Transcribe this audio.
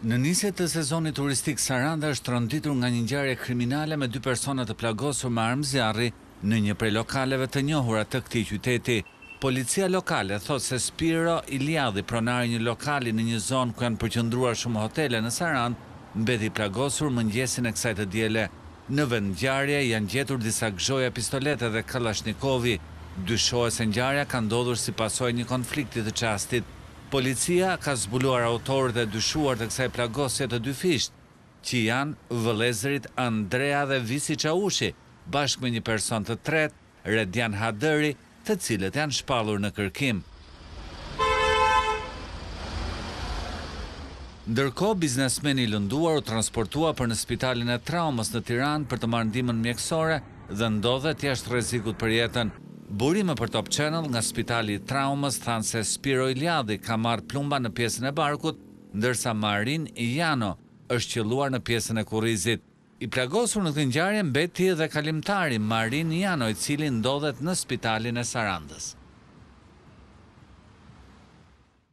Në nisje të sezonit turistik, Saranda është tronditur nga një ngjarje kriminale me dy persona të plagosur me armë zjarri në një prej lokaleve të njohura të këtij qyteti. Policia lokale thotë se Spiro Iliadhi, pronar i një lokali në një zonë ku janë përqendruar shumë hotele në Sarandë, mbeti i plagosur mëngjesin e kësaj të diele. Në vendngjarje janë gjetur disa gëzhoja pistolete dhe kallashnikovi. Dyshohet se ngjarja ka ndodhur si pasojë e një konflikti të çastit. Policia ka zbuluar autorët e dyshuar të kësaj plagosje të dyfishtë, që janë vëllezërit Andrea dhe Visi Çaushi, bashkë me një person të tretë, Redian Hadëri, të cilët janë shpallur në kërkim. Ndërkohë, biznesmeni i lënduar u transportua për në Spitalin e Traumës në Tiranë për të marrë ndihmën mjekësore, dhe ndodhet jashtë rrezikut për jetën. Burime për Top Channel nga Spitali i Traumës thanë se Spiro Iliadhi ka marrë plumba në pjesën e barkut, ndërsa Marin Jano është qëlluar në pjesën e kurrizit. I plagosur në këtë ngjarje mbeti edhe kalimtari Marin Jano i cili ndodhet në spitalin e Sarandës.